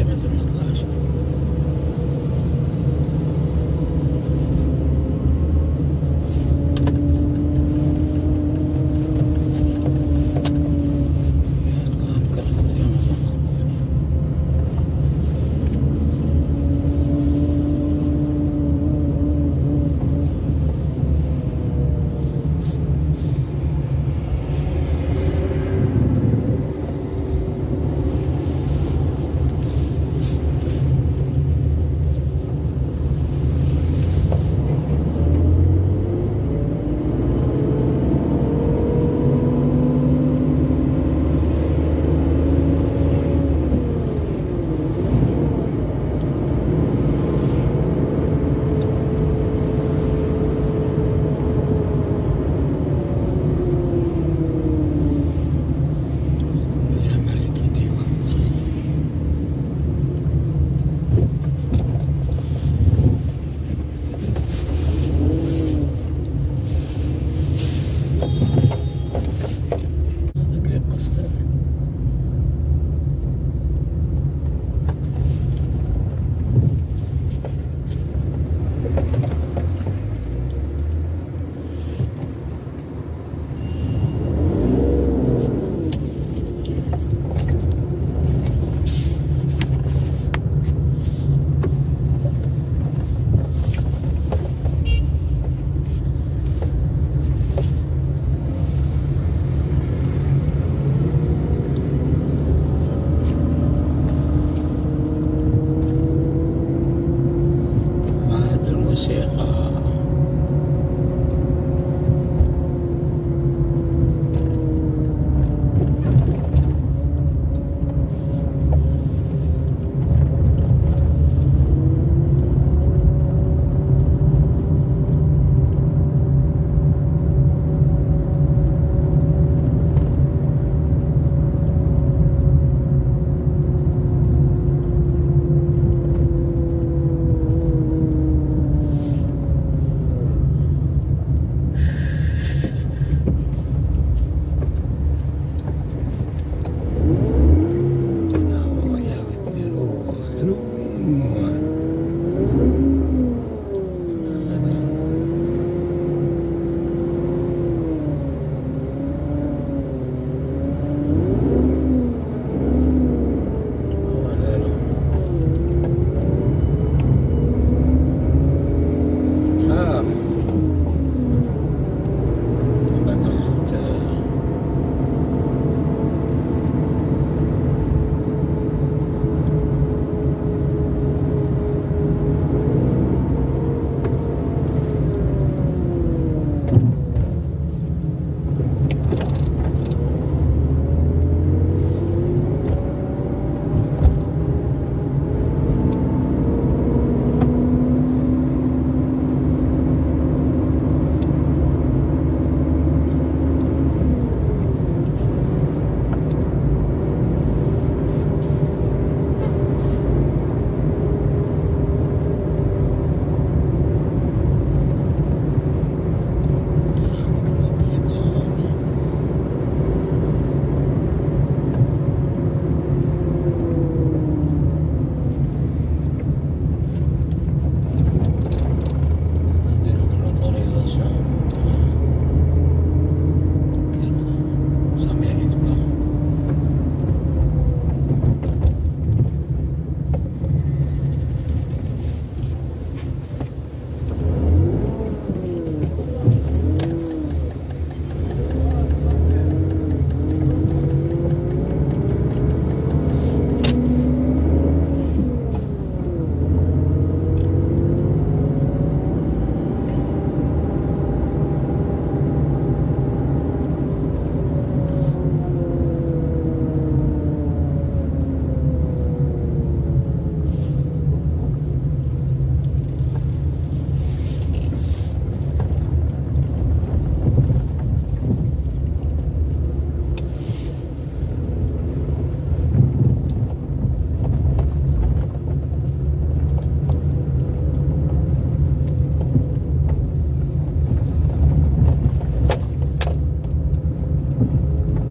é mais ou menos, acho.